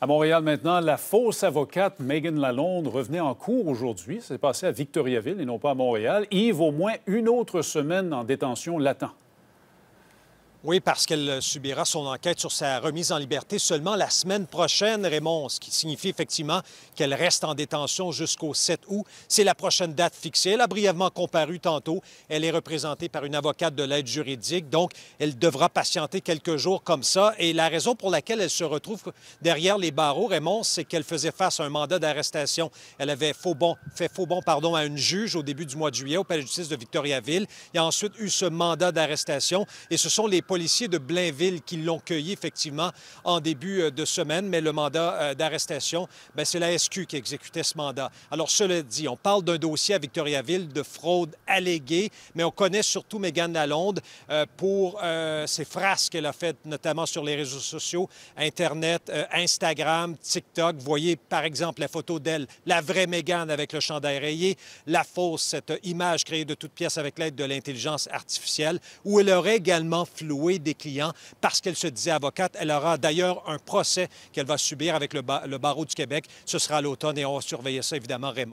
À Montréal maintenant, la fausse avocate Megan Lalonde revenait en cours aujourd'hui. C'est passé à Victoriaville et non pas à Montréal. Yves, au moins une autre semaine en détention l'attend. Oui, parce qu'elle subira son enquête sur sa remise en liberté seulement la semaine prochaine, Raymond, ce qui signifie effectivement qu'elle reste en détention jusqu'au 7 août. C'est la prochaine date fixée. Elle a brièvement comparu tantôt. Elle est représentée par une avocate de l'aide juridique, donc elle devra patienter quelques jours comme ça. Et la raison pour laquelle elle se retrouve derrière les barreaux, Raymond, c'est qu'elle faisait face à un mandat d'arrestation. Elle avait faux bon, fait faux bon pardon, à une juge au début du mois de juillet au palais de justice de Victoriaville. Il y a ensuite eu ce mandat d'arrestation et ce sont les policiers de Blainville qui l'ont cueilli effectivement en début euh, de semaine, mais le mandat euh, d'arrestation, ben, c'est la SQ qui exécutait ce mandat. Alors, cela dit, on parle d'un dossier à Victoriaville de fraude alléguée, mais on connaît surtout Mégane Lalonde euh, pour ses phrases qu'elle a faites, notamment sur les réseaux sociaux, Internet, Instagram, TikTok. Vous voyez, par exemple, la photo d'elle, la vraie Mégane avec le chandail rayé, la fausse, cette image créée de toutes pièces avec l'aide de l'intelligence artificielle, où elle aurait également floué des clients parce qu'elle se disait avocate. Elle aura d'ailleurs un procès qu'elle va subir avec le, barreau du Québec. Ce sera à l'automne et on va surveiller ça évidemment, Raymond.